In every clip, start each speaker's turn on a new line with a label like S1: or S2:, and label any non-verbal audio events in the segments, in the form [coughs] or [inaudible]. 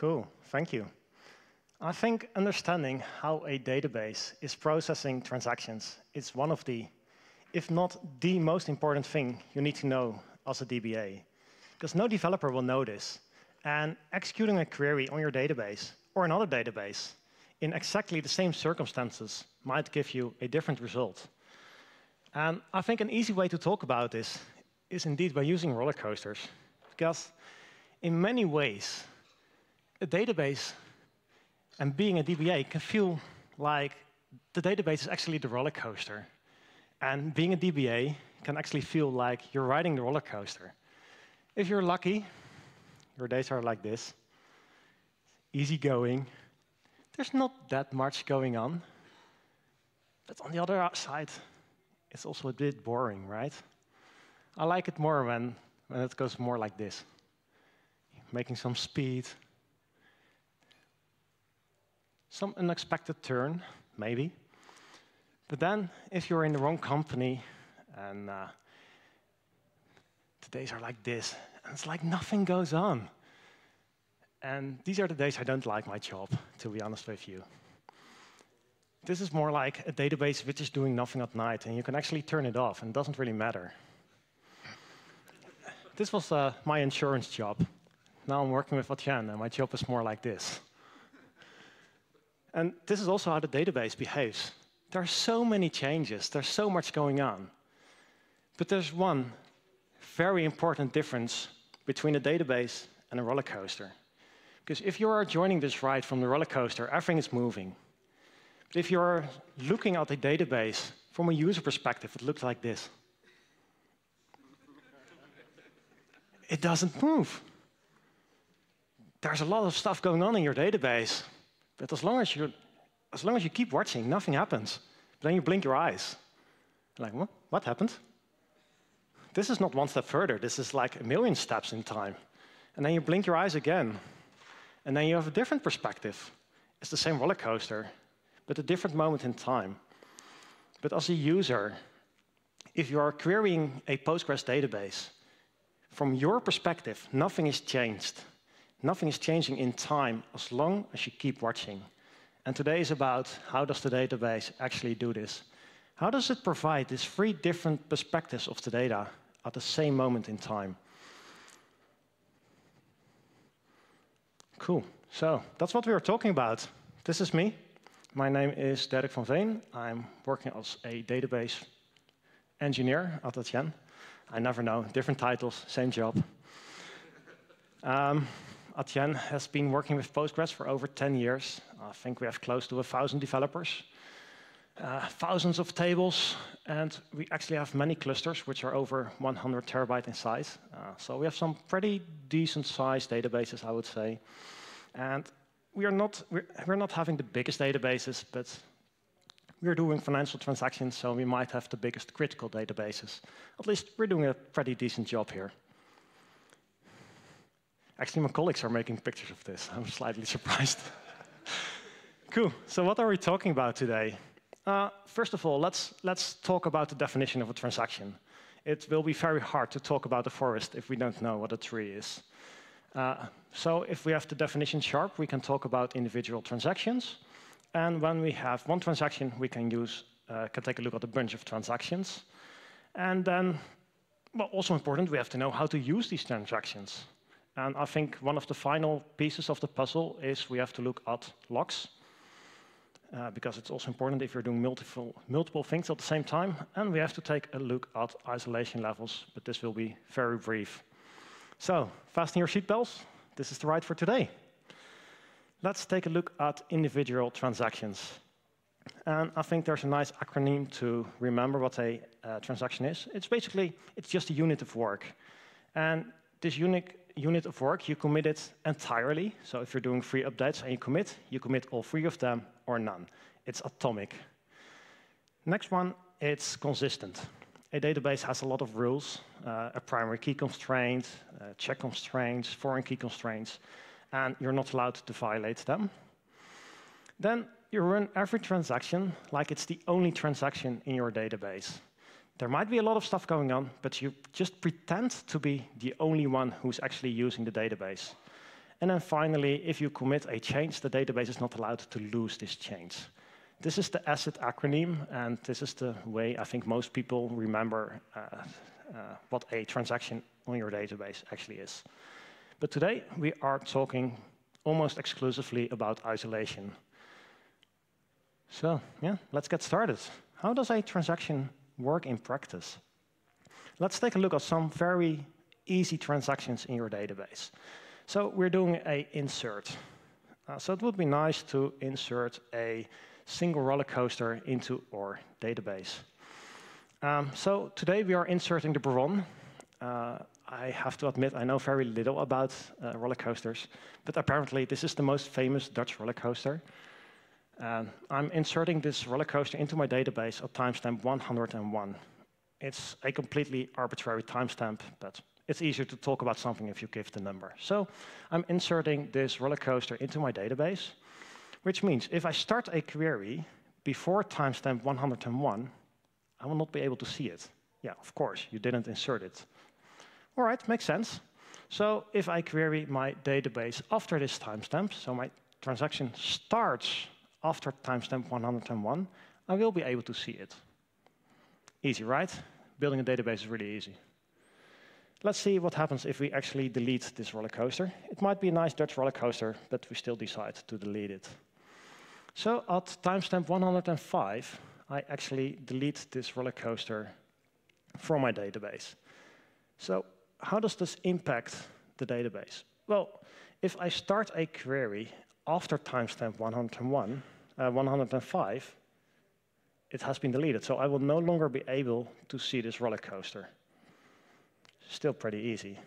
S1: Cool, thank you. I think understanding how a database is processing transactions is one of the, if not the most important thing you need to know as a DBA. Because no developer will know this. And executing a query on your database or another database in exactly the same circumstances might give you a different result. And I think an easy way to talk about this is indeed by using roller coasters. Because in many ways, a database and being a DBA can feel like the database is actually the roller coaster. And being a DBA can actually feel like you're riding the roller coaster. If you're lucky, your days are like this easygoing. There's not that much going on. But on the other side, it's also a bit boring, right? I like it more when, when it goes more like this making some speed, some unexpected turn, maybe. But then, if you're in the wrong company and uh, the days are like this, and it's like nothing goes on. And these are the days I don't like my job, to be honest with you. This is more like a database which is doing nothing at night, and you can actually turn it off, and it doesn't really matter. this was uh, my insurance job. Now I'm working with Adyen, and my job is more like this. And this is also how the database behaves. There are so many changes, there's so much going on. But there's one very important difference between a database and a roller coaster. Because if you are joining this ride from the roller coaster, everything is moving. But if you're looking at a database from a user perspective, it looks like this. it doesn't move. There's a lot of stuff going on in your database, but as long as you, as long as you keep watching, nothing happens. But then you blink your eyes. Like, what? What happened? This is not one step further. This is like a million steps in time. And then you blink your eyes again. And then you have a different perspective. It's the same roller coaster, but a different moment in time. But as a user, if you are querying a Postgres database, from your perspective, nothing is changed. Nothing is changing in time as long as you keep watching. And today is about how does the database actually do this? How does it provide these three different perspectives of the data at the same moment in time? Cool. So that's what we were talking about. This is me. My name is Derk van Veen. I'm working as a database engineer at Adyen. I never know, different titles, same job. Um, Adyen has been working with Postgres for over 10 years. I think we have close to 1,000 developers, uh, thousands of tables, and we actually have many clusters which are over 100 terabyte in size. Uh, so we have some pretty decent sized databases, I would say. And we are not, we're, we're not having the biggest databases, but we're doing financial transactions, so we might have the biggest critical databases. At least we're doing a pretty decent job here. Actually, my colleagues are making pictures of this. [laughs] I'm slightly surprised. cool. So what are we talking about today? Uh, first of all, let's, let's talk about the definition of a transaction. It will be very hard to talk about a forest if we don't know what a tree is. Uh, so if we have the definition sharp, we can talk about individual transactions. And when we have one transaction, we can use, uh, can take a look at a bunch of transactions. And then, well, also important, we have to know how to use these transactions. And I think one of the final pieces of the puzzle is we have to look at locks, uh, because it's also important if you're doing multiple, multiple things at the same time. And we have to take a look at isolation levels, but this will be very brief. So, fasten your seatbelts. This is the ride for today. Let's take a look at individual transactions. And I think there's a nice acronym to remember what a uh, transaction is. It's basically, it's just a unit of work. And this unit unit of work, you commit it entirely. So if you're doing three updates and you commit, you commit all three of them or none. It's atomic. Next one, it's consistent. A database has a lot of rules, uh, a primary key constraint, uh, check constraints, foreign key constraints, and you're not allowed to violate them. Then you run every transaction like it's the only transaction in your database. There might be a lot of stuff going on, but you just pretend to be the only one who's actually using the database. And then finally, if you commit a change, the database is not allowed to lose this change. This is the ACID acronym, and this is the way I think most people remember uh, uh, what a transaction on your database actually is. But today, we are talking almost exclusively about isolation. So, yeah, let's get started. How does a transaction work in practice? Let's take a look at some very easy transactions in your database. So we're doing a insert. Uh, so it would be nice to insert a single roller coaster into our database. Um, so today we are inserting the Baron. Uh, I have to admit I know very little about uh, roller coasters, but apparently this is the most famous Dutch roller coaster. I'm inserting this roller coaster into my database at timestamp 101. It's a completely arbitrary timestamp, but it's easier to talk about something if you give the number. So I'm inserting this roller coaster into my database, which means if I start a query before timestamp 101, I will not be able to see it. Yeah, of course, you didn't insert it. All right, makes sense. So if I query my database after this timestamp, so my transaction starts after timestamp 101, I will be able to see it. Easy, right? Building a database is really easy. Let's see what happens if we actually delete this roller coaster. It might be a nice Dutch roller coaster, but we still decide to delete it. So at timestamp 105, I actually delete this roller coaster from my database. So how does this impact the database? Well, if I start a query after timestamp 101, uh, 105, it has been deleted. So I will no longer be able to see this roller coaster. Still pretty easy.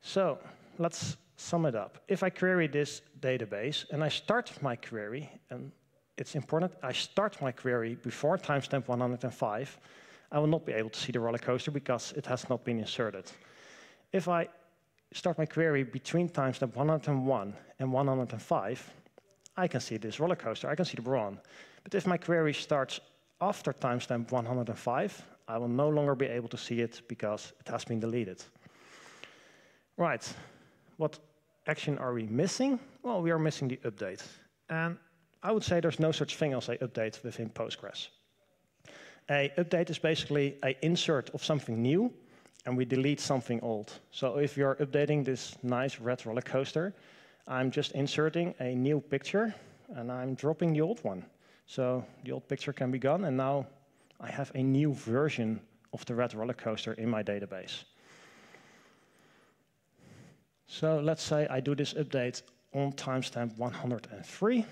S1: So let's sum it up. If I query this database and I start my query, and it's important, I start my query before timestamp 105, I will not be able to see the roller coaster because it has not been inserted. If I start my query between timestamp 101 and 105, I can see this roller coaster, I can see the Baron. But if my query starts after timestamp 105, I will no longer be able to see it because it has been deleted. Right, what action are we missing? Well, we are missing the update. And I would say there's no such thing as a update within Postgres. A update is basically a insert of something new, and we delete something old. So if you're updating this nice red roller coaster, I'm just inserting a new picture and I'm dropping the old one. So the old picture can be gone and now I have a new version of the red roller coaster in my database. So let's say I do this update on timestamp 103.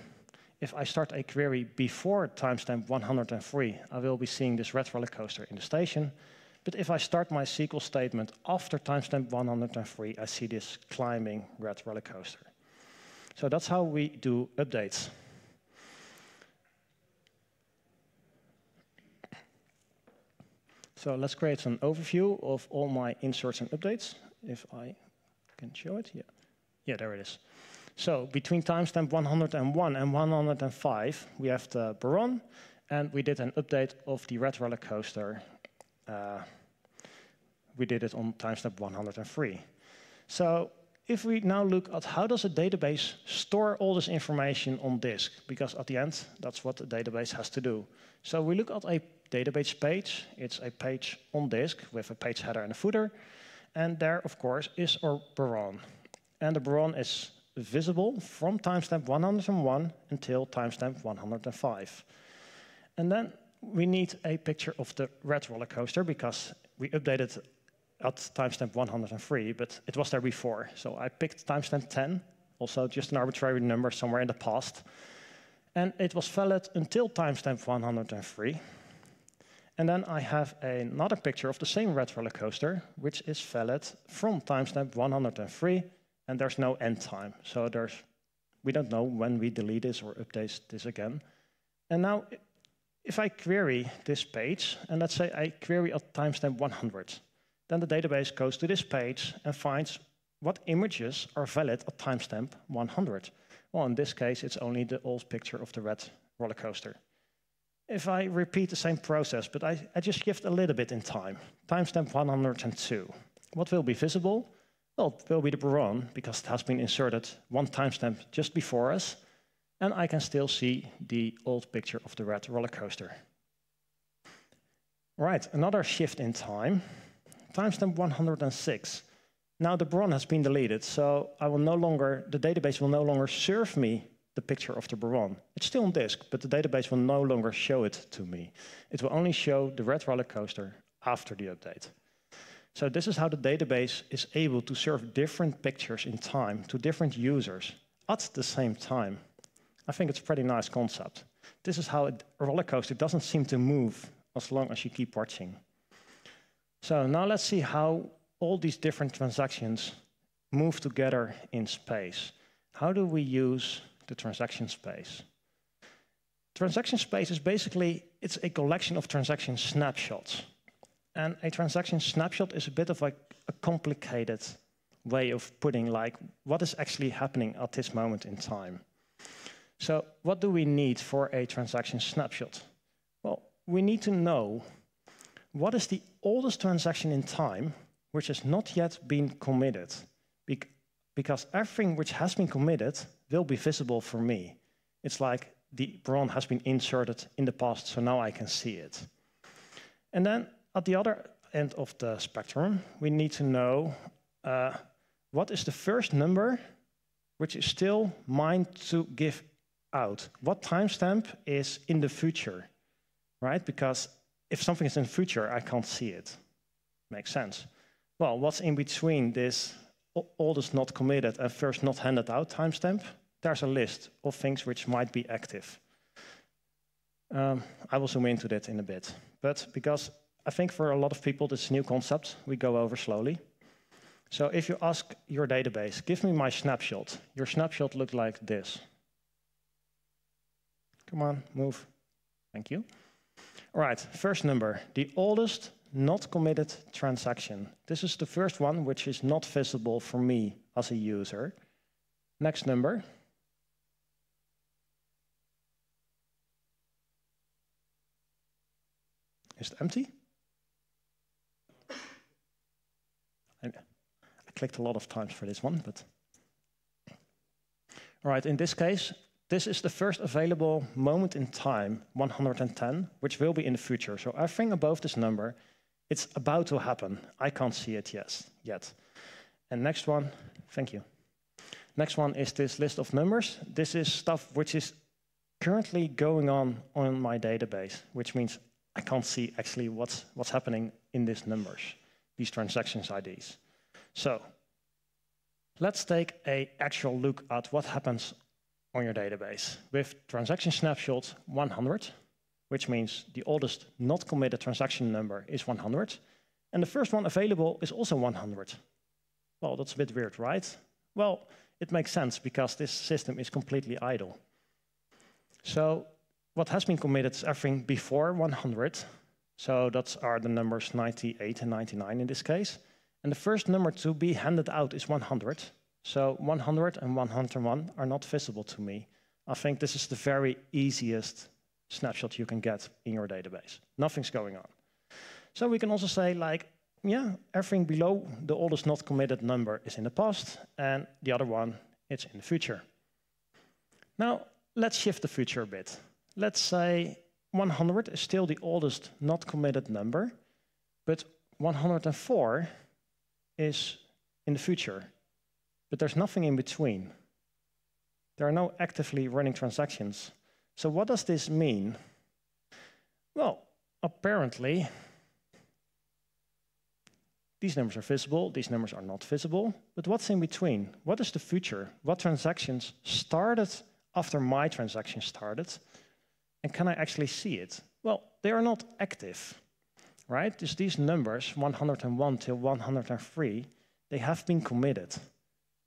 S1: If I start a query before timestamp 103, I will be seeing this red roller coaster in the station. But if I start my SQL statement after timestamp 103, I see this climbing red roller coaster. So that's how we do updates. So let's create an overview of all my inserts and updates. If I can show it, yeah. Yeah, there it is. So between timestamp 101 and 105, we have the Baron, and we did an update of the red roller coaster. Uh, we did it on timestamp 103. So if we now look at how does a database store all this information on disk, because at the end, that's what the database has to do. So we look at a database page. It's a page on disk with a page header and a footer. And there, of course, is our Baron. And the Baron is visible from timestamp 101 until timestamp 105. And then we need a picture of the red roller coaster because we updated at timestamp 103, but it was there before. So I picked timestamp 10, also just an arbitrary number somewhere in the past. And it was valid until timestamp 103. And then I have another picture of the same red roller coaster, which is valid from timestamp 103, and there's no end time. So there's, we don't know when we delete this or update this again. And now, if I query this page, and let's say I query at timestamp 100, then the database goes to this page and finds what images are valid at timestamp 100. Well, in this case, it's only the old picture of the red roller coaster. If I repeat the same process, but I, I just shift a little bit in time, timestamp 102, what will be visible? Well, it will be the baron because it has been inserted one timestamp just before us, and I can still see the old picture of the red roller coaster. Right, another shift in time, timestamp 106. Now the baron has been deleted, so I will no longer, the database will no longer serve me the picture of the baron. It's still on disk, but the database will no longer show it to me. It will only show the red roller coaster after the update. So this is how the database is able to serve different pictures in time to different users at the same time. I think it's a pretty nice concept. This is how a roller coaster doesn't seem to move as long as you keep watching. So now let's see how all these different transactions move together in space. How do we use the transaction space? Transaction space is basically, it's a collection of transaction snapshots. And a transaction snapshot is a bit of a, a complicated way of putting like what is actually happening at this moment in time. So what do we need for a transaction snapshot? Well, we need to know what is the oldest transaction in time which has not yet been committed, because everything which has been committed will be visible for me. It's like the baron has been inserted in the past, so now I can see it. And then at the other end of the spectrum, we need to know uh, what is the first number which is still mine to give out. What timestamp is in the future, right? Because if something is in the future, I can't see it. Makes sense. Well, what's in between this oldest not committed and first not handed out timestamp? There's a list of things which might be active. Um, I will zoom into that in a bit. But because I think for a lot of people, this is a new concept. We go over slowly. So if you ask your database, give me my snapshot, your snapshot looks like this. Come on, move. Thank you. All right, first number, the oldest not committed transaction. This is the first one which is not visible for me as a user. Next number. Is it empty? I, I clicked a lot of times for this one, but. All right, in this case, this is the first available moment in time, 110, which will be in the future. So everything above this number, it's about to happen. I can't see it yes, yet. And next one, thank you. Next one is this list of numbers. This is stuff which is currently going on on my database, which means I can't see actually what's, what's happening in these numbers, these transactions IDs. So let's take a actual look at what happens on your database with transaction snapshot 100, which means the oldest not committed transaction number is 100, and the first one available is also 100. Well, that's a bit weird, right? Well, it makes sense because this system is completely idle. So what has been committed is everything before 100. So that's are the numbers 98 and 99 in this case. And the first number to be handed out is 100. So 100 and 101 are not visible to me. I think this is the very easiest snapshot you can get in your database. Nothing's going on. So we can also say like, yeah, everything below the oldest not committed number is in the past, and the other one, it's in the future. Now, let's shift the future a bit. Let's say 100 is still the oldest not committed number, but 104 is in the future, but there's nothing in between. There are no actively running transactions. So what does this mean? Well, apparently, these numbers are visible, these numbers are not visible, but what's in between? What is the future? What transactions started after my transaction started? And can I actually see it? Well, they are not active right? Just these numbers, 101 till 103, they have been committed.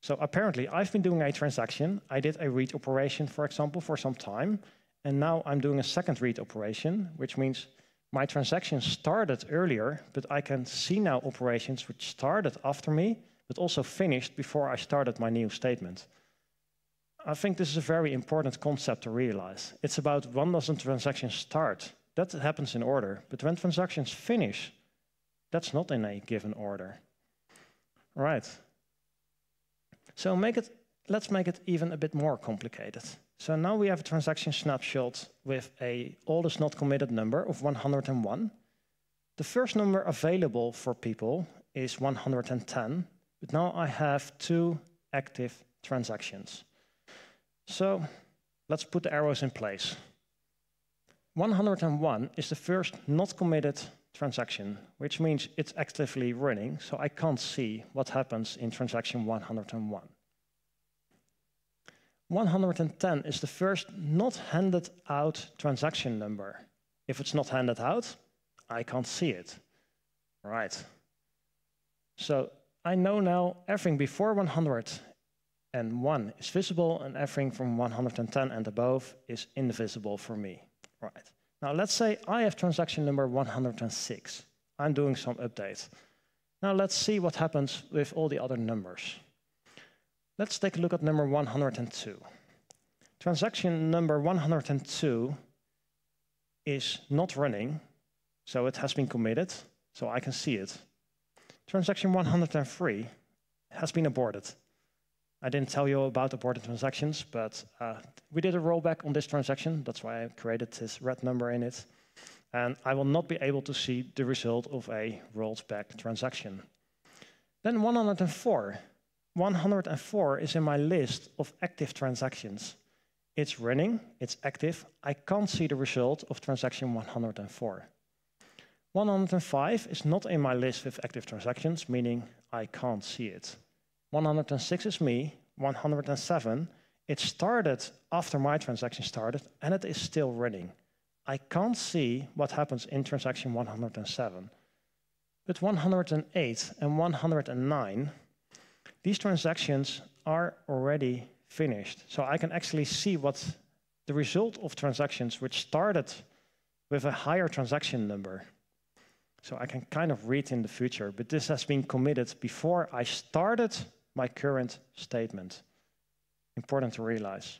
S1: So apparently, I've been doing a transaction. I did a read operation, for example, for some time. And now I'm doing a second read operation, which means my transaction started earlier, but I can see now operations which started after me, but also finished before I started my new statement. I think this is a very important concept to realize. It's about when does a transaction start? That happens in order. But when transactions finish, that's not in a given order. Right. So make it, let's make it even a bit more complicated. So now we have a transaction snapshot with a oldest not committed number of 101. The first number available for people is 110, but now I have two active transactions. So let's put the arrows in place. 101 is the first not committed transaction, which means it's actively running, so I can't see what happens in transaction 101. 110 is the first not handed out transaction number. If it's not handed out, I can't see it. Right. So I know now everything before 101 is visible and everything from 110 and above is invisible for me. Right. Now let's say I have transaction number 106. I'm doing some updates. Now let's see what happens with all the other numbers. Let's take a look at number 102. Transaction number 102 is not running, so it has been committed, so I can see it. Transaction 103 has been aborted. I didn't tell you about aborted transactions, but uh, we did a rollback on this transaction. That's why I created this red number in it. And I will not be able to see the result of a rolled back transaction. Then 104. 104 is in my list of active transactions. It's running, it's active. I can't see the result of transaction 104. 105 is not in my list with active transactions, meaning I can't see it. 106 is me, 107, it started after my transaction started and it is still running. I can't see what happens in transaction 107. But 108 and 109, these transactions are already finished. So I can actually see what the result of transactions which started with a higher transaction number. So I can kind of read in the future, but this has been committed before I started my current statement. Important to realize.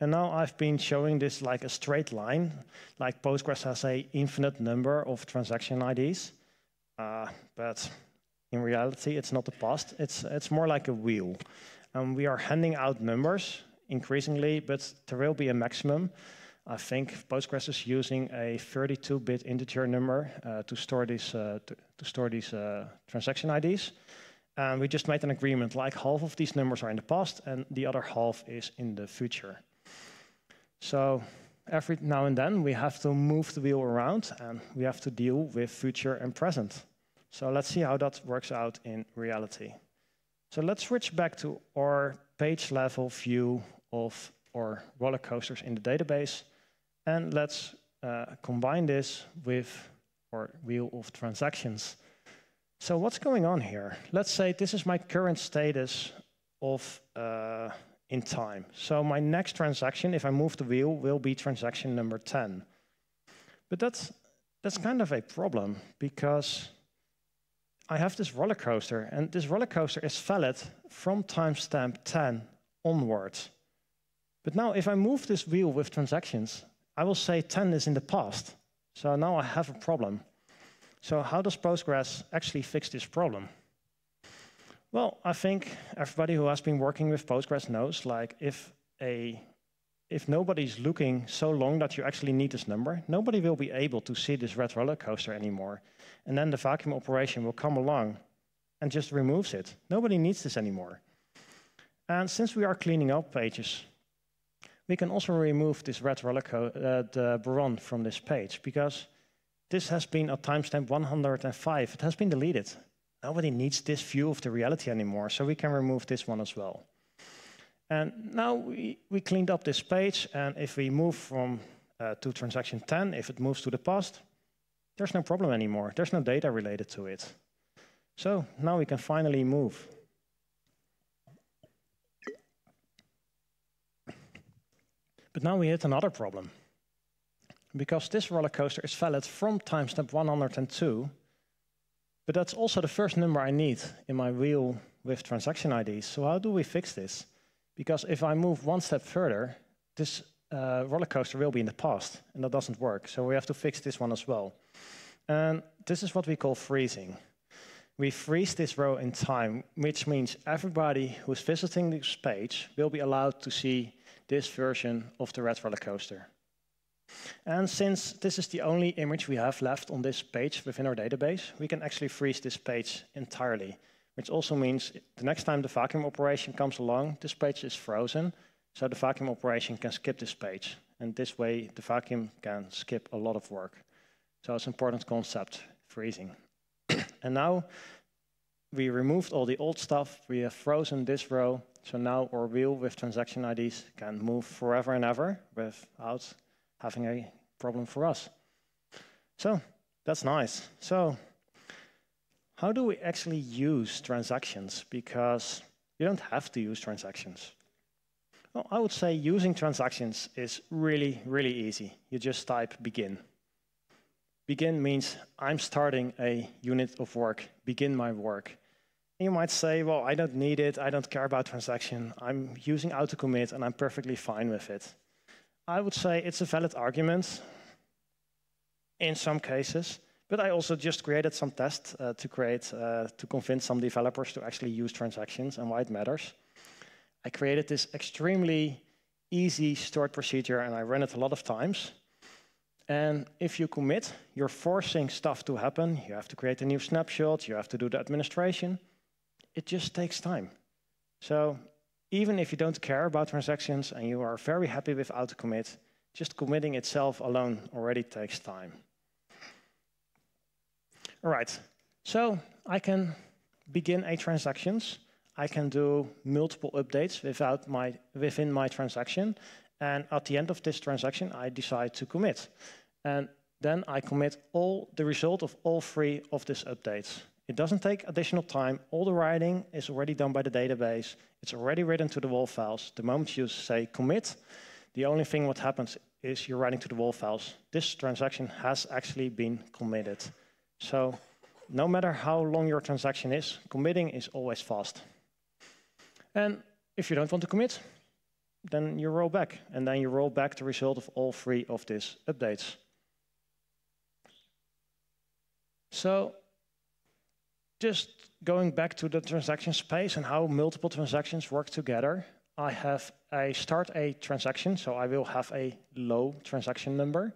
S1: And now I've been showing this like a straight line, like Postgres has a infinite number of transaction IDs, uh, but in reality, it's not the past. It's, it's more like a wheel. And we are handing out numbers increasingly, but there will be a maximum. I think Postgres is using a 32-bit integer number uh, to store these, uh, to, to, store these uh, transaction IDs. And we just made an agreement, like half of these numbers are in the past and the other half is in the future. So every now and then we have to move the wheel around and we have to deal with future and present. So let's see how that works out in reality. So let's switch back to our page level view of our roller coasters in the database. And let's uh, combine this with our wheel of transactions. So what's going on here? Let's say this is my current status of uh, in time. So my next transaction, if I move the wheel, will be transaction number 10. But that's, that's kind of a problem because I have this roller coaster, and this roller coaster is valid from timestamp 10 onwards. But now if I move this wheel with transactions, I will say 10 is in the past. So now I have a problem. So how does Postgres actually fix this problem? Well, I think everybody who has been working with Postgres knows, like if a if nobody's looking so long that you actually need this number, nobody will be able to see this red roller coaster anymore. And then the vacuum operation will come along and just removes it. Nobody needs this anymore. And since we are cleaning up pages, we can also remove this red roller uh, the baron from this page, because this has been at timestamp 105. It has been deleted. Nobody needs this view of the reality anymore, so we can remove this one as well. And now we, we cleaned up this page, and if we move from uh, to transaction 10, if it moves to the past, there's no problem anymore. There's no data related to it. So now we can finally move. But now we hit another problem because this roller coaster is valid from timestamp 102, but that's also the first number I need in my wheel with transaction IDs. So how do we fix this? Because if I move one step further, this uh, roller coaster will be in the past, and that doesn't work. So we have to fix this one as well. And this is what we call freezing. we freeze this row in time, which means everybody who's visiting this page will be allowed to see this version of the red roller coaster. And since this is the only image we have left on this page within our database, we can actually freeze this page entirely, which also means the next time the vacuum operation comes along, this page is frozen, so the vacuum operation can skip this page. And this way, the vacuum can skip a lot of work. So it's an important concept, freezing. [coughs] and now we removed all the old stuff. We have frozen this row. So now our wheel with transaction IDs can move forever and ever without having a problem for us. So that's nice. So how do we actually use transactions? Because you don't have to use transactions. Well, I would say using transactions is really, really easy. You just type begin. Begin means I'm starting a unit of work, begin my work. You might say, well, I don't need it, I don't care about transaction, I'm using auto commit and I'm perfectly fine with it. I would say it's a valid argument in some cases, but I also just created some tests uh, to create, uh, to convince some developers to actually use transactions and why it matters. I created this extremely easy stored procedure and I ran it a lot of times. And if you commit, you're forcing stuff to happen. You have to create a new snapshot, you have to do the administration. It just takes time. So even if you don't care about transactions and you are very happy with autocommit, just committing itself alone already takes time. All right, so I can begin a transactions. I can do multiple updates without my, within my transaction. And at the end of this transaction, I decide to commit. And then I commit all the result of all three of these updates. It doesn't take additional time. All the writing is already done by the database. It's already written to the WAL files. The moment you say commit, the only thing what happens is you're writing to the WAL files. This transaction has actually been committed. So no matter how long your transaction is, committing is always fast. And if you don't want to commit, then you roll back. And then you roll back the result of all three of these updates. So just going back to the transaction space and how multiple transactions work together, I have I start a transaction, so I will have a low transaction number.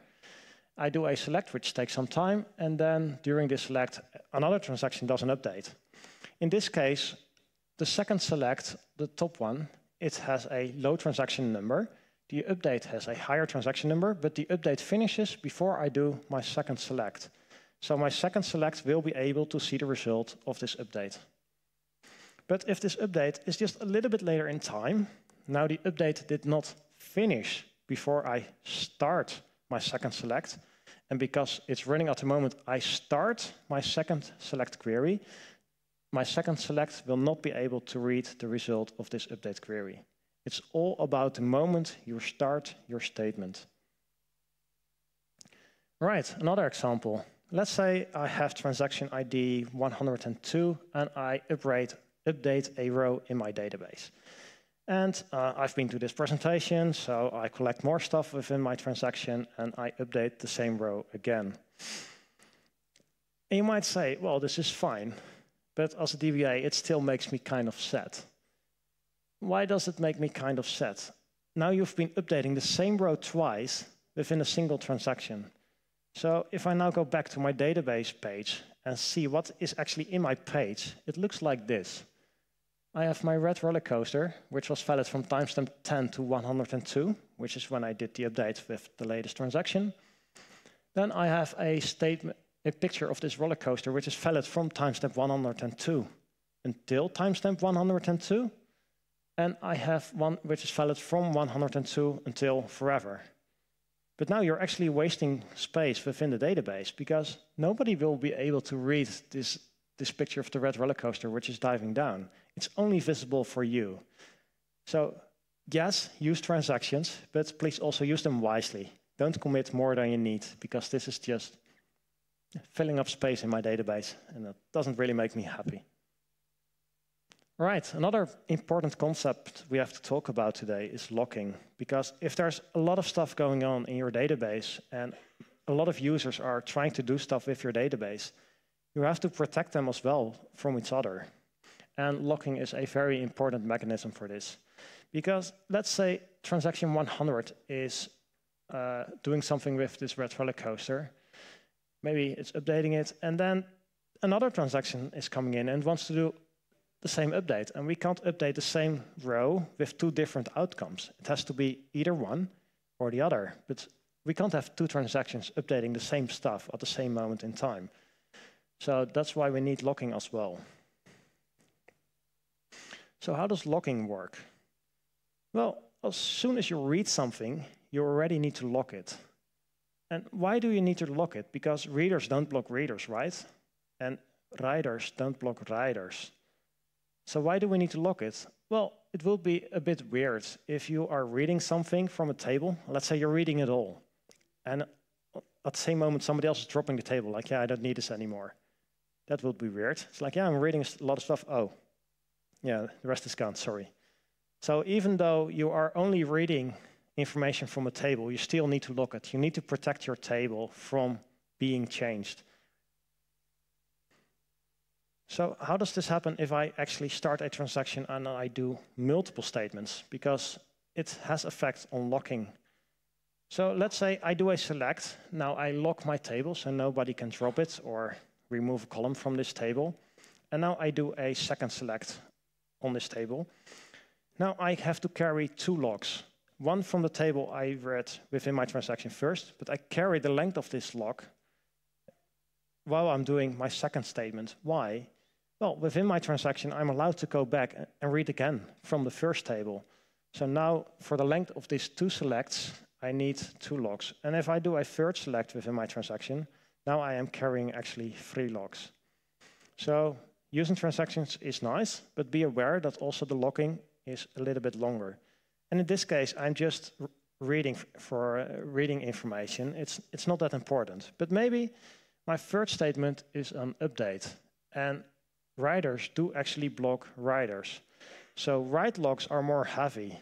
S1: I do a select, which takes some time, and then during this select, another transaction does an update. In this case, the second select, the top one, it has a low transaction number. The update has a higher transaction number, but the update finishes before I do my second select. So my second select will be able to see the result of this update. But if this update is just a little bit later in time, now the update did not finish before I start my second select, and because it's running at the moment, I start my second select query, my second select will not be able to read the result of this update query. It's all about the moment you start your statement. Right, another example. Let's say I have transaction ID 102 and I upgrade, update a row in my database. And uh, I've been to this presentation, so I collect more stuff within my transaction and I update the same row again. And you might say, well, this is fine, but as a DBA, it still makes me kind of sad. Why does it make me kind of sad? Now you've been updating the same row twice within a single transaction. So if I now go back to my database page and see what is actually in my page, it looks like this. I have my red roller coaster, which was valid from timestamp 10 to 102, which is when I did the update with the latest transaction. Then I have a statement, a picture of this roller coaster, which is valid from timestamp 102 until timestamp 102. And I have one which is valid from 102 until forever. But now you're actually wasting space within the database because nobody will be able to read this, this picture of the red roller coaster which is diving down. It's only visible for you. So yes, use transactions, but please also use them wisely. Don't commit more than you need because this is just filling up space in my database, and that doesn't really make me happy. All right, another important concept we have to talk about today is locking, because if there's a lot of stuff going on in your database and a lot of users are trying to do stuff with your database, you have to protect them as well from each other. And locking is a very important mechanism for this. Because let's say transaction 100 is uh, doing something with this red roller coaster. Maybe it's updating it, and then another transaction is coming in and wants to do the same update. And we can't update the same row with two different outcomes. It has to be either one or the other. But we can't have two transactions updating the same stuff at the same moment in time. So that's why we need locking as well. So how does locking work? Well, as soon as you read something, you already need to lock it. And why do you need to lock it? Because readers don't block readers, right? And writers don't block writers. So why do we need to lock it? Well, it will be a bit weird if you are reading something from a table. Let's say you're reading it all. And at the same moment, somebody else is dropping the table, like, yeah, I don't need this anymore. That would be weird. It's like, yeah, I'm reading a lot of stuff. Oh, yeah, the rest is gone, sorry. So even though you are only reading information from a table, you still need to lock it. You need to protect your table from being changed. So how does this happen if I actually start a transaction and I do multiple statements? Because it has effect on locking. So let's say I do a select. Now I lock my table so nobody can drop it or remove a column from this table. And now I do a second select on this table. Now I have to carry two locks. One from the table I read within my transaction first, but I carry the length of this lock while I'm doing my second statement. Why? Well, within my transaction, I'm allowed to go back and read again from the first table. So now, for the length of these two selects, I need two locks. And if I do a third select within my transaction, now I am carrying actually three locks. So using transactions is nice, but be aware that also the locking is a little bit longer. And in this case, I'm just reading for uh, reading information. It's, it's not that important. But maybe my third statement is an update. And writers do actually block writers. So write locks are more heavy.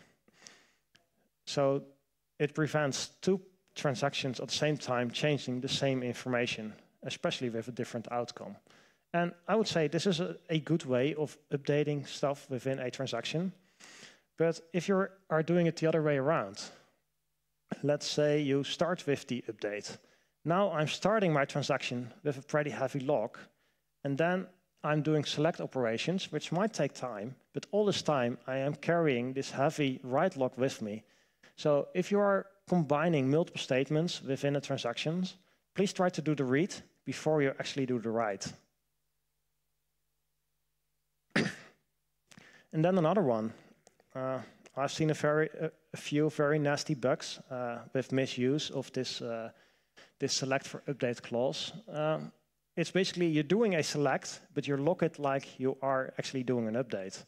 S1: So it prevents two transactions at the same time changing the same information, especially with a different outcome. And I would say this is a, a good way of updating stuff within a transaction. But if you are doing it the other way around, let's say you start with the update. Now I'm starting my transaction with a pretty heavy lock, and then I'm doing select operations, which might take time, but all this time I am carrying this heavy write lock with me. So if you are combining multiple statements within a transaction, please try to do the read before you actually do the write. [coughs] and then another one. Uh, I've seen a, very, a, few very nasty bugs uh, with misuse of this, uh, this select for update clause. Um, it's basically you're doing a select, but you lock it like you are actually doing an update.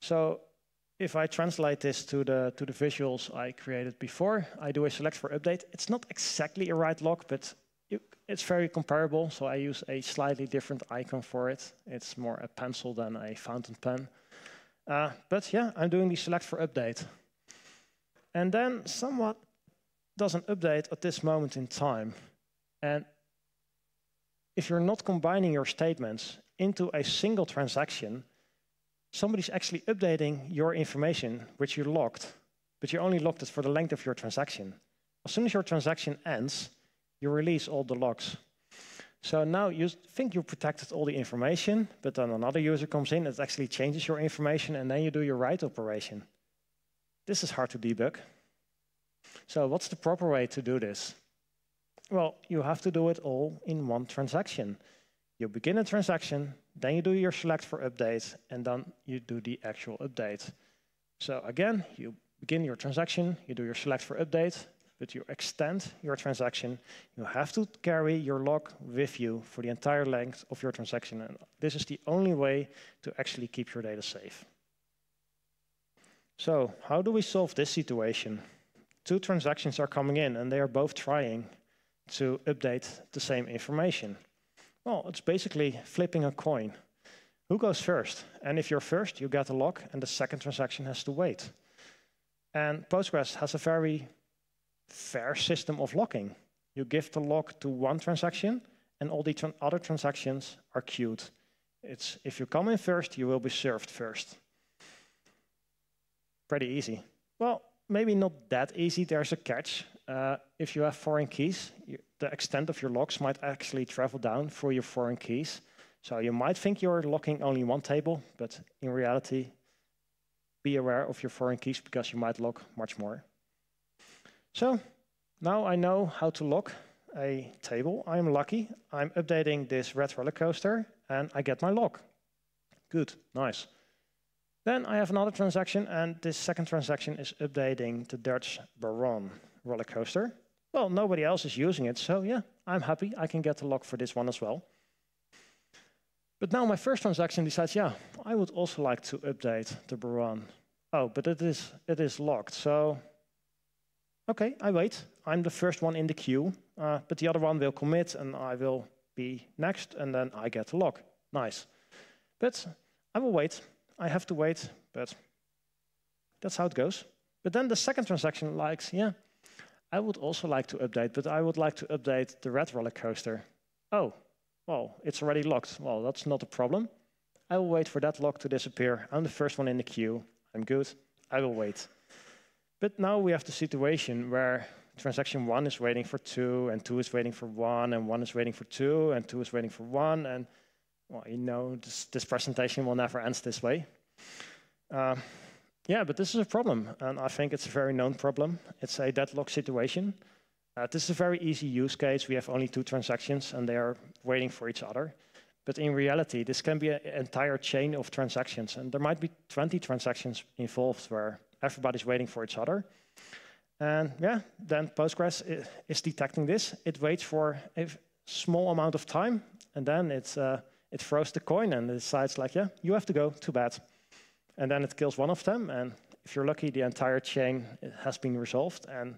S1: So if I translate this to the, to the visuals I created before, I do a select for update. It's not exactly a write lock, but you, it's very comparable. So I use a slightly different icon for it. It's more a pencil than a fountain pen. Uh, but yeah, I'm doing the select for update. And then somewhat does an update at this moment in time. And if you're not combining your statements into a single transaction, somebody's actually updating your information, which you locked, but you only locked it for the length of your transaction. As soon as your transaction ends, you release all the locks. So now you think you protected all the information, but then another user comes in that actually changes your information, and then you do your write operation. This is hard to debug. So what's the proper way to do this? Well, you have to do it all in one transaction. You begin a transaction, then you do your select for update, and then you do the actual update. So again, you begin your transaction, you do your select for update, but you extend your transaction. You have to carry your lock with you for the entire length of your transaction. And this is the only way to actually keep your data safe. So how do we solve this situation? Two transactions are coming in and they are both trying to update the same information? Well, it's basically flipping a coin. Who goes first? And if you're first, you get a lock, and the second transaction has to wait. And Postgres has a very fair system of locking. You give the lock to one transaction, and all the other transactions are queued. It's if you come in first, you will be served first. Pretty easy. Well, maybe not that easy. There's a catch. Uh, if you have foreign keys, you, the extent of your locks might actually travel down for your foreign keys. So you might think you're locking only one table, but in reality, be aware of your foreign keys because you might lock much more. So now I know how to lock a table. I'm lucky. I'm updating this red roller coaster and I get my lock. Good, nice. Then I have another transaction and this second transaction is updating the Dutch Baron roller coaster. Well, nobody else is using it, so yeah, I'm happy. I can get the lock for this one as well. But now my first transaction decides, yeah, I would also like to update the Baron. Oh, but it is, it is locked, so okay, I wait. I'm the first one in the queue, uh, but the other one will commit and I will be next and then I get the lock. Nice. But I will wait. I have to wait, but that's how it goes. But then the second transaction likes, yeah, I would also like to update, but I would like to update the red roller coaster. Oh, well, it's already locked. Well, that's not a problem. I will wait for that lock to disappear. I'm the first one in the queue. I'm good. I will wait. But now we have the situation where transaction one is waiting for two, and two is waiting for one, and one is waiting for two, and two is waiting for one. And, well, you know, this, this presentation will never end this way. Uh, yeah, but this is a problem, and I think it's a very known problem. It's a deadlock situation. Uh, this is a very easy use case. We have only two transactions and they are waiting for each other. But in reality, this can be an entire chain of transactions. And there might be 20 transactions involved where everybody's waiting for each other. And yeah, then Postgres is detecting this. It waits for a small amount of time, and then it, uh, it throws the coin and decides like, yeah, you have to go, too bad. And then it kills one of them, and if you're lucky, the entire chain has been resolved, and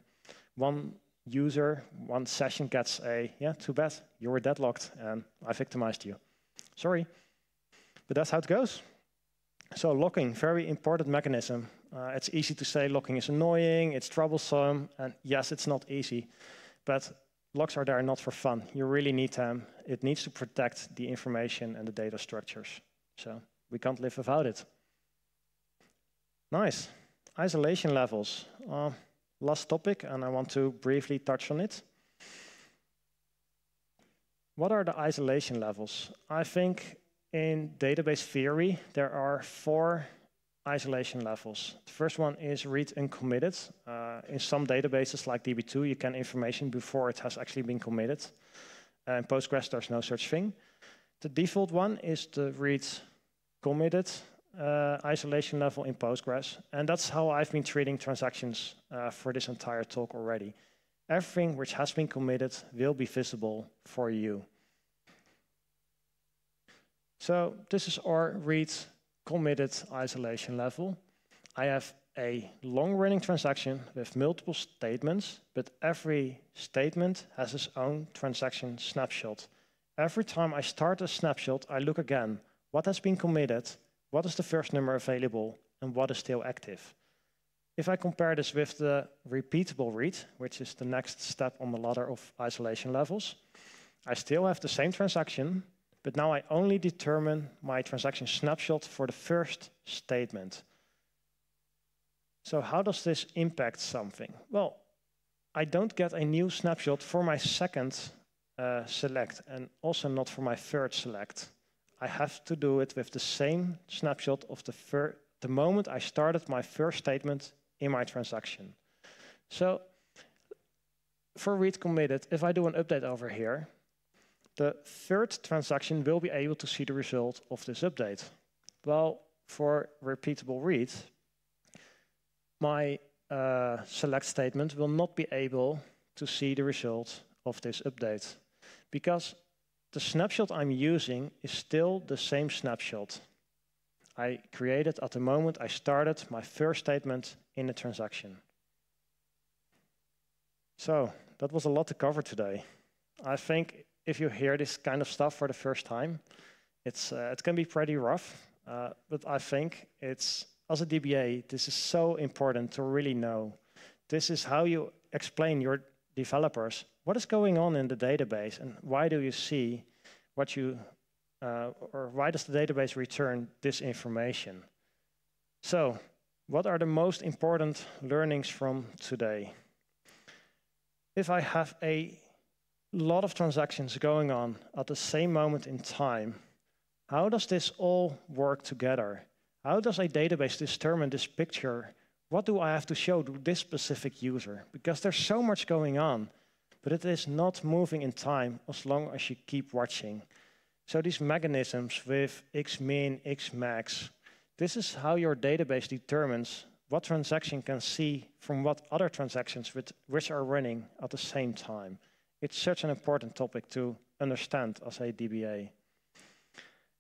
S1: one user, one session gets a, yeah, too bad, you were deadlocked and I victimized you. Sorry. But that's how it goes. So locking, very important mechanism. Uh, it's easy to say locking is annoying, it's troublesome, and yes, it's not easy. But locks are there not for fun. You really need them. It needs to protect the information and the data structures. So we can't live without it. Nice. Isolation levels. Uh, last topic, and I want to briefly touch on it. What are the isolation levels? I think in database theory, there are four isolation levels. The first one is read uncommitted. Uh, in some databases like DB2, you can information before it has actually been committed. Uh, in Postgres, there's no such thing. The default one is the read committed uh, isolation level in Postgres. And that's how I've been treating transactions uh, for this entire talk already. Everything which has been committed will be visible for you. So this is our read committed isolation level. I have a long-running transaction with multiple statements, but every statement has its own transaction snapshot. Every time I start a snapshot, I look again, what has been committed, what is the first number available and what is still active? If I compare this with the repeatable read, which is the next step on the ladder of isolation levels, I still have the same transaction, but now I only determine my transaction snapshot for the first statement. So how does this impact something? Well, I don't get a new snapshot for my second uh, select and also not for my third select. I have to do it with the same snapshot of the, the moment I started my first statement in my transaction. So for read committed, if I do an update over here, the third transaction will be able to see the result of this update. Well, for repeatable read, my uh, select statement will not be able to see the result of this update because the snapshot I'm using is still the same snapshot I created at the moment I started my first statement in the transaction. So that was a lot to cover today. I think if you hear this kind of stuff for the first time, it's, uh, it can be pretty rough, uh, but I think it's, as a DBA, this is so important to really know. This is how you explain your developers, what is going on in the database and why do you see what you, uh, or why does the database return this information? So, what are the most important learnings from today? If I have a lot of transactions going on at the same moment in time, how does this all work together? How does a database determine this picture? What do I have to show to this specific user? Because there's so much going on, but it is not moving in time as long as you keep watching. So these mechanisms with xmin, xmax, this is how your database determines what transaction can see from what other transactions with, which are running at the same time. It's such an important topic to understand as a DBA.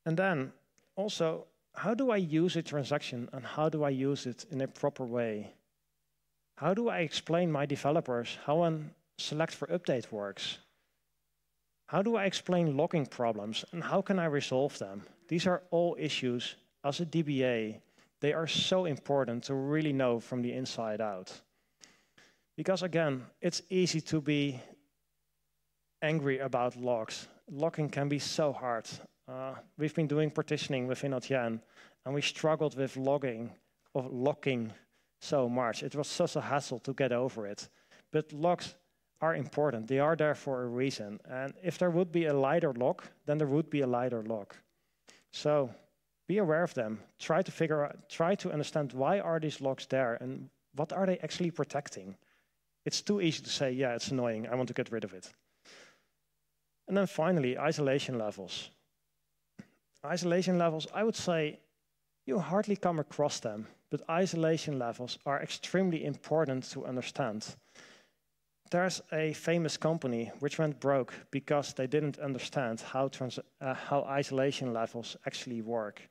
S1: And then also, how do I use a transaction and how do I use it in a proper way? How do I explain my developers how a select for update works? How do I explain locking problems and how can I resolve them? These are all issues as a DBA, they are so important to really know from the inside out. Because again, it's easy to be angry about locks. Locking can be so hard. Uh, we've been doing partitioning within Adyen, and we struggled with logging of locking so much. It was such a hassle to get over it. But locks are important. They are there for a reason. And if there would be a lighter lock, then there would be a lighter lock. So be aware of them. Try to figure out, try to understand why are these locks there and what are they actually protecting. It's too easy to say, yeah, it's annoying, I want to get rid of it. And then finally, isolation levels. Isolation levels, I would say you hardly come across them, but isolation levels are extremely important to understand. There's a famous company which went broke because they didn't understand how, uh, how isolation levels actually work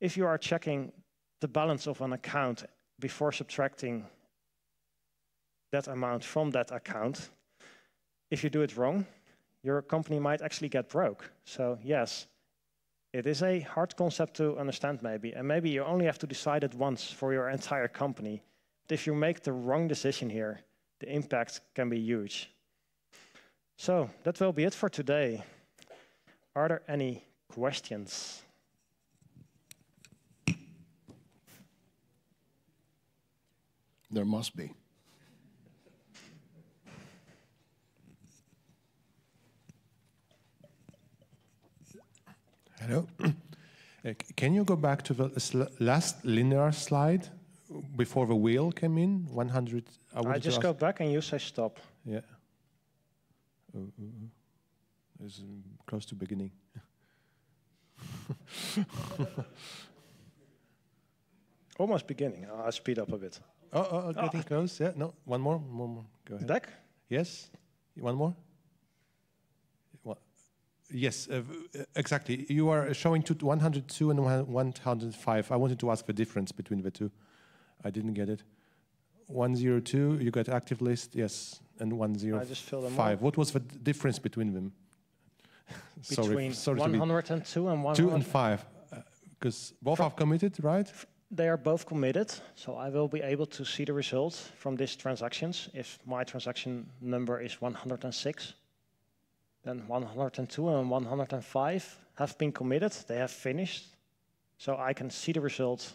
S1: if you are checking the balance of an account before subtracting that amount from that account, if you do it wrong, your company might actually get broke. So yes, it is a hard concept to understand maybe, and maybe you only have to decide it once for your entire company. But if you make the wrong decision here, the impact can be huge. So that will be it for today. Are there any questions?
S2: There must be. Hello. [clears throat] Uh, can you go back to the last linear slide before the wheel came in? 100.
S1: I, I just go back and you say stop.
S2: Yeah. Uh, uh, uh. it's um, close to beginning. [laughs]
S1: Almost beginning. I'll speed up a bit.
S2: Oh, oh, oh getting oh. close. Yeah, no, one more, one more. Go ahead.
S1: Back?
S2: Yes. One more. Yes, uh, exactly. You are showing to 102 and 105. I wanted to ask the difference between the two. I didn't get it. 102, you got active list, yes, and 105. What was the difference between them? [laughs]
S1: between sorry, sorry 102 and 105.
S2: 2 and 5. Because uh, both have committed, right?
S1: they are both committed, so I will be able to see the results from these transactions. If my transaction number is 106, then 102 and 105 have been committed, they have finished, so I can see the result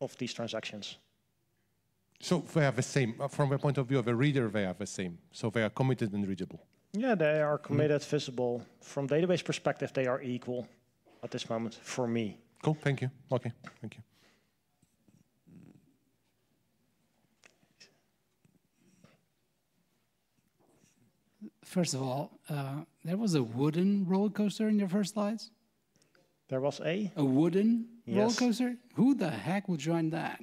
S1: of these transactions.
S2: So they have the same, uh, from the point of view of a reader, they have the same. So they are committed and readable.
S1: Yeah, they are committed, mm. visible. From database perspective, they are equal at this moment for me.
S2: Cool, thank you. Okay, thank you.
S3: First of all, uh, there was a wooden roller coaster in your first slides.
S1: There was a
S3: a wooden yes. roller coaster. Who the heck would join that?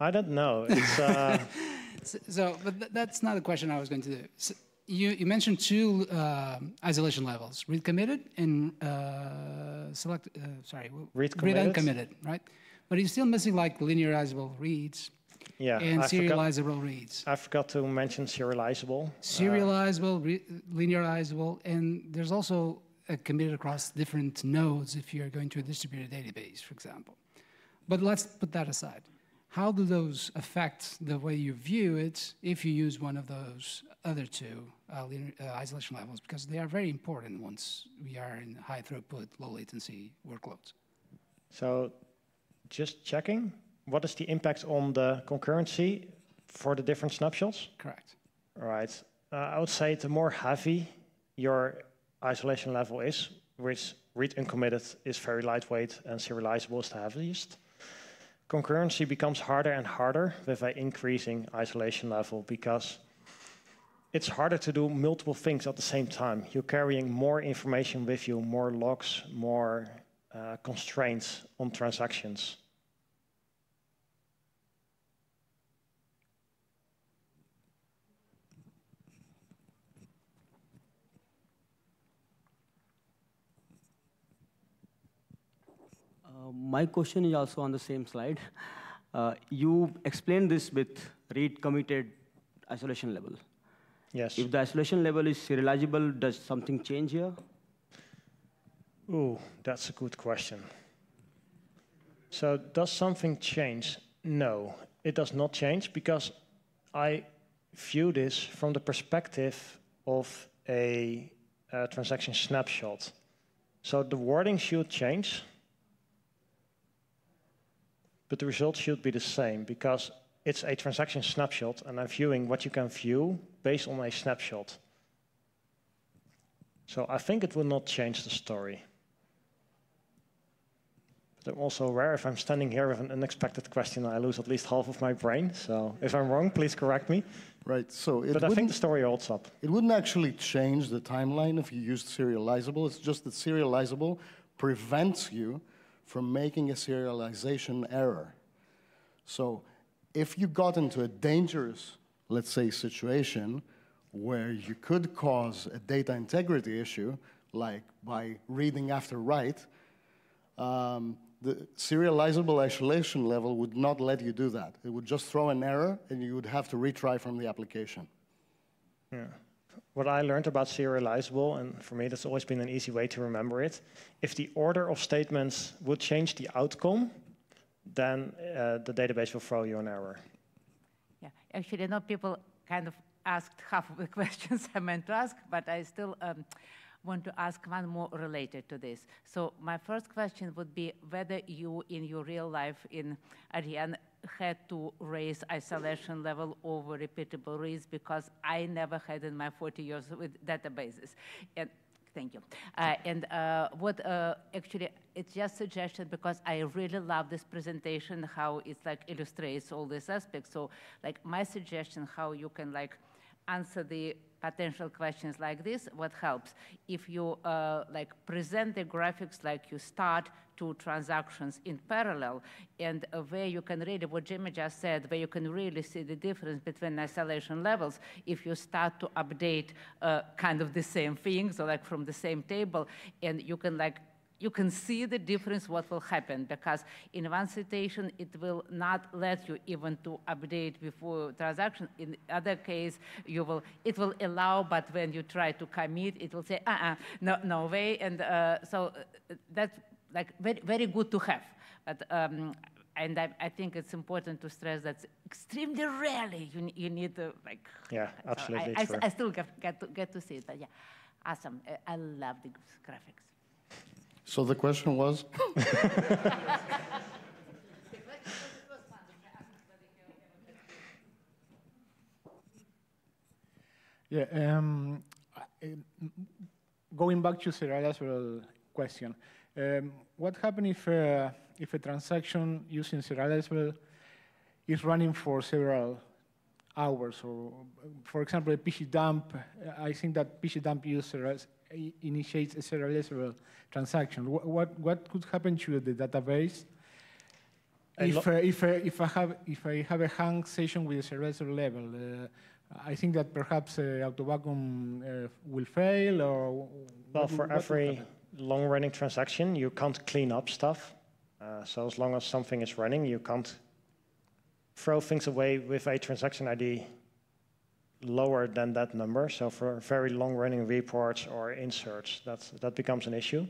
S1: I don't know. It's, uh... [laughs]
S3: so, so, but th that's not the question I was going to do. So you, you mentioned two uh, isolation levels: read committed and uh, select. Uh, sorry,
S1: read committed.
S3: read uncommitted, right? But you're still missing like linearizable reads
S1: yeah,
S3: and I serializable forgot, reads.
S1: I forgot to mention serializable.
S3: Serializable, uh, linearizable, and there's also a committed across different nodes if you're going to a distributed database, for example. But let's put that aside. how do those affect the way you view it if you use one of those other two uh, uh, isolation levels? Because they are very important once we are in high throughput, low latency workloads.
S1: So just checking, what is the impact on the concurrency for the different snapshots?
S3: Correct.
S1: All right. Uh, I would say the more heavy your isolation level is, which read uncommitted is very lightweight and serializable is the heaviest. Concurrency becomes harder and harder with an increasing isolation level because it's harder to do multiple things at the same time. You're carrying more information with you, more locks, more uh, constraints on transactions.
S4: My question is also on the same slide. Uh, you explained this with read committed isolation level.
S1: Yes.
S4: If the isolation level is serializable, does something change here?
S1: Oh, that's a good question. So does something change? No, it does not change because I view this from the perspective of a, a transaction snapshot. So the wording should change, but the result should be the same because it's a transaction snapshot and I'm viewing what you can view based on a snapshot. So I think it will not change the story. But I'm also aware if I'm standing here with an unexpected question, I lose at least half of my brain. So if I'm wrong, please correct me.
S5: Right, so it
S1: but I think the story holds up.
S5: it wouldn't actually change the timeline if you used serializable. It's just that serializable prevents you from making a serialization error. So if you got into a dangerous, let's say, situation where you could cause a data integrity issue, like by reading after write, um, the serializable isolation level would not let you do that. It would just throw an error, and you would have to retry from the application.
S1: Yeah. What I learned about serializable, and for me that's always been an easy way to remember it, if the order of statements would change the outcome, then uh, the database will throw you an error.
S6: Yeah, actually, no people kind of asked half of the [laughs] questions I meant to ask, but I still um, want to ask one more related to this. So my first question would be whether you, in your real life in Adyen, had to raise isolation level over repeatable reads because I never had in my 40 years with databases. And Thank you. Uh, and uh, what uh, actually, it's just suggestion because I really love this presentation, how it's like illustrates all these aspects. So like my suggestion, how you can like answer the potential questions like this, what helps? If you uh, like present the graphics like you start two transactions in parallel and uh, where you can really, what Jimmy just said, where you can really see the difference between isolation levels if you start to update uh, kind of the same thing, so like from the same table, and you can like you can see the difference what will happen because in one situation it will not let you even to update before transaction. In other case, you will it will allow, but when you try to commit, it will say, uh-uh, no, no way. And uh, so uh, that's like very, very good to have. But um, and I, I, think it's important to stress that extremely rarely you, you need to like.
S1: Yeah, absolutely.
S6: So I, I, I, still get, get, to, get to see it, but yeah, awesome. I love the graphics.
S5: So the question was? [laughs]
S7: yeah, um, going back to serializable question, um, what happens if, uh, if a transaction using serializable is running for several hours? Or, for example, a pgdump, I think that pgdump uses initiates a serializable transaction. What, what, what could happen to the database if, uh, if, uh, if, I have, if I have a hang session with a serializable level? Uh, I think that perhaps uh, auto vacuum uh, will fail or...
S1: Well, for every long-running transaction, you can't clean up stuff. Uh, so as long as something is running, you can't throw things away with a transaction ID lower than that number. So for very long-running reports or inserts, that's, that becomes an issue.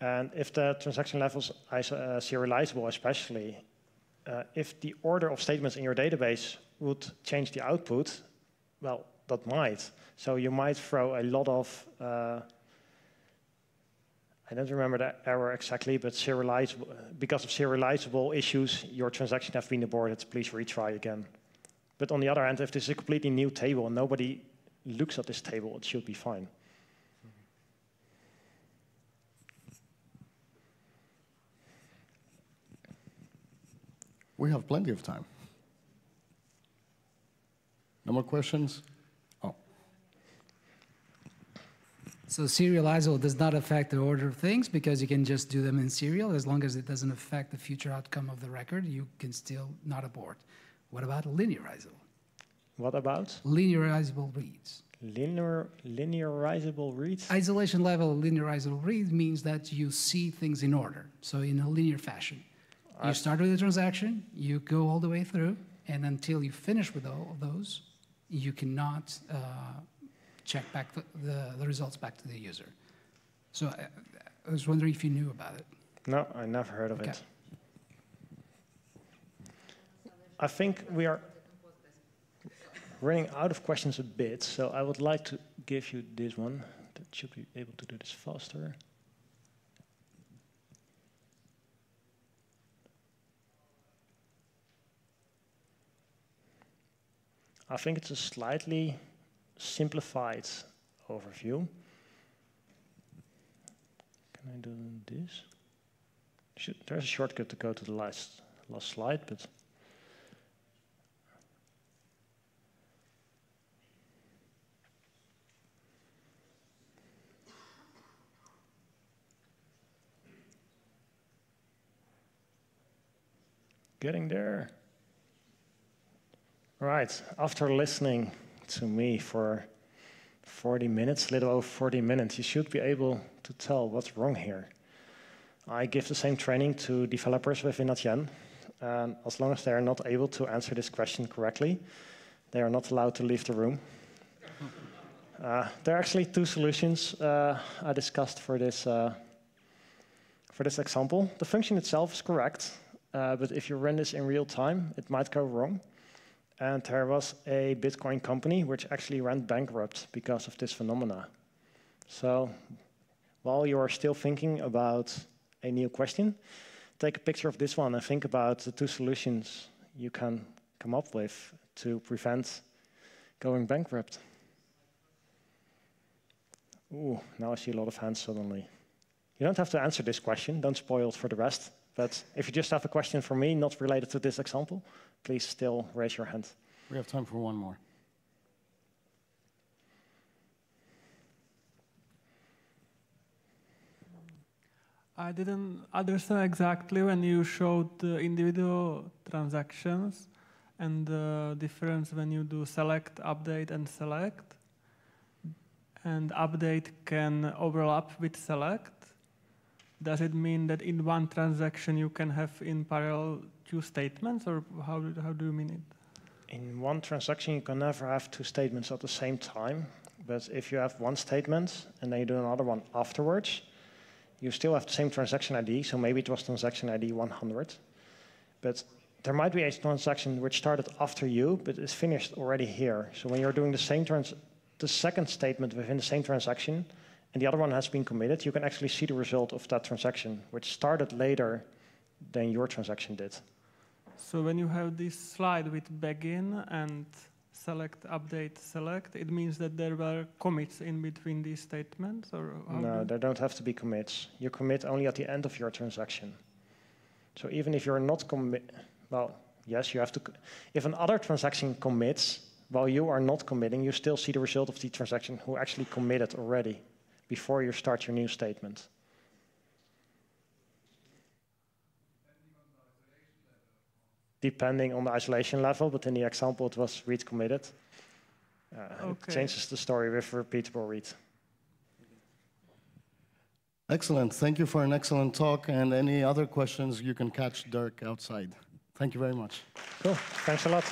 S1: And if the transaction levels is uh, serializable especially, uh, if the order of statements in your database would change the output, well, that might. So you might throw a lot of, uh, I don't remember the error exactly, but serializable, because of serializable issues, your transaction has been aborted, please retry again. But on the other hand, if this is a completely new table and nobody looks at this table, it should be fine.
S5: We have plenty of time. No more questions? Oh.
S3: So serializable does not affect the order of things because you can just do them in serial. As long as it doesn't affect the future outcome of the record, you can still not abort. What about linearizable?
S1: What about?
S3: Linearizable reads.
S1: Linear, linearizable reads?
S3: Isolation level linearizable read means that you see things in order, so in a linear fashion. You start with a transaction, you go all the way through, and until you finish with all of those, you cannot uh, check back the, the, the, results back to the user. So I, I, was wondering if you knew about it.
S1: No, I never heard of okay. it. I think we are running out of questions a bit, so I would like to give you this one that should be able to do this faster. I think it's a slightly simplified overview. Can I do this? Should, there's a shortcut to go to the last, last slide, but getting there. Right, after listening to me for 40 minutes, a little over 40 minutes, you should be able to tell what's wrong here. I give the same training to developers within Adyen, and as long as they are not able to answer this question correctly, they are not allowed to leave the room. Uh, there are actually two solutions uh, I discussed for this, uh, for this example. The function itself is correct, uh, but if you run this in real time, it might go wrong. And there was a Bitcoin company which actually went bankrupt because of this phenomena. So while you are still thinking about a new question, take a picture of this one and think about the two solutions you can come up with to prevent going bankrupt. Ooh, now I see a lot of hands suddenly. You don't have to answer this question, don't spoil it for the rest. But if you just have a question for me, not related to this example, please still raise your hand.
S5: We have time for one more.
S8: I didn't understand exactly when you showed the individual transactions and the difference when you do select, update, and select. And update can overlap with select. Does it mean that in one transaction you can have in parallel two statements, or how do, how do you mean it?
S1: In one transaction, you can never have two statements at the same time. But if you have one statement and then you do another one afterwards, you still have the same transaction ID. So maybe it was transaction ID 100. But there might be a transaction which started after you, but is finished already here. So when you're doing the same trans, the second statement within the same transaction, and the other one has been committed, you can actually see the result of that transaction, which started later than your transaction did.
S8: So when you have this slide with begin and select, update, select, it means that there were commits in between these statements? or
S1: No, there don't have to be commits. You commit only at the end of your transaction. So even if you're not commit, well, yes, you have to. If another transaction commits while you are not committing, you still see the result of the transaction who actually committed already before you start your new statement. Depending on the isolation level, but in the example it was read committed. Uh, okay. It changes the story with repeatable read.
S5: Excellent. Thank you for an excellent talk. And any other questions, you can catch Derk outside. Thank you very much.
S1: Cool. Thanks a lot.